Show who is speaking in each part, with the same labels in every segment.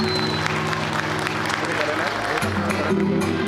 Speaker 1: இது கடனை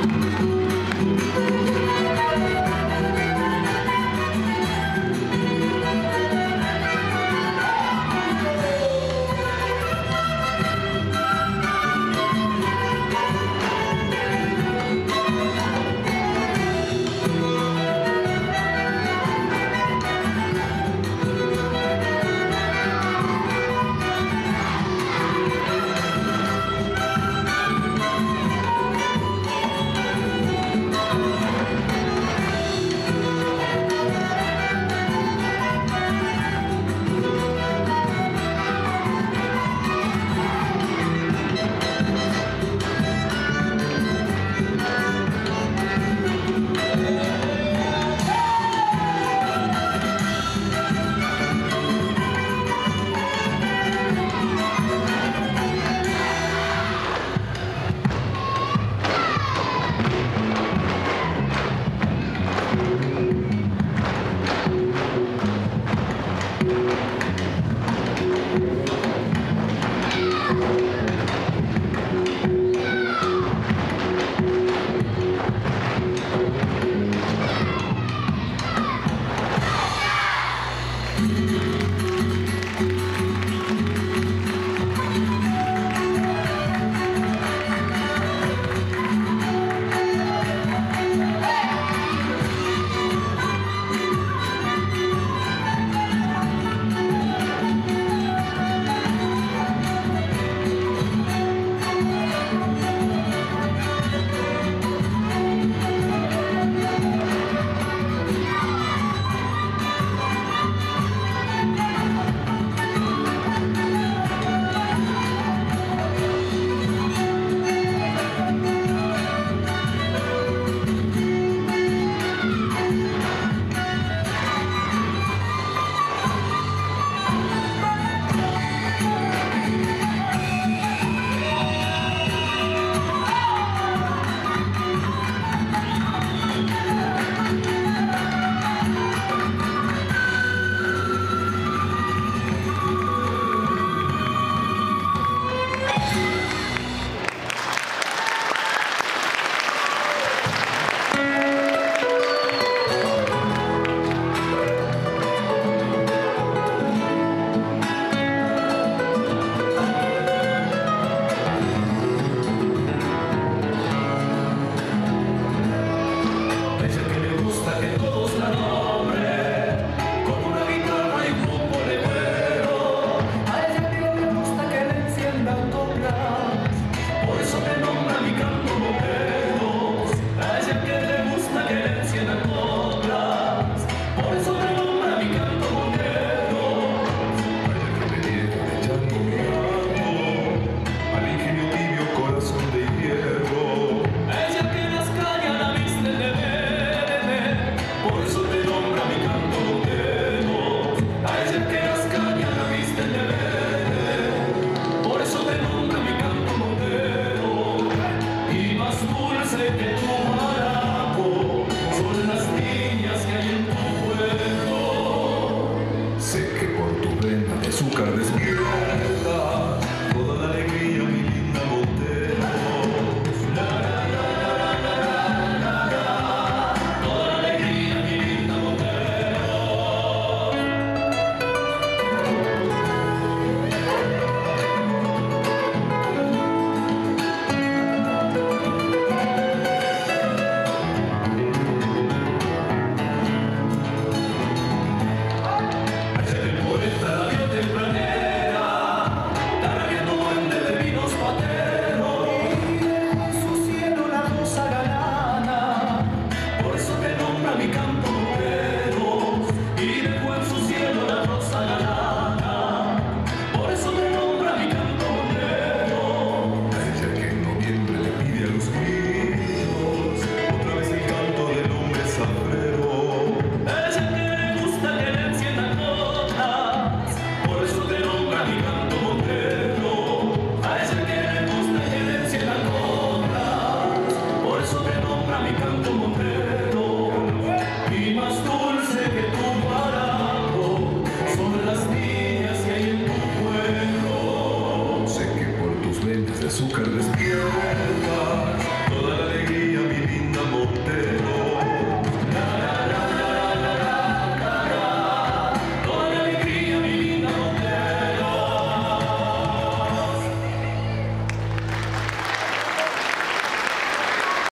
Speaker 1: you.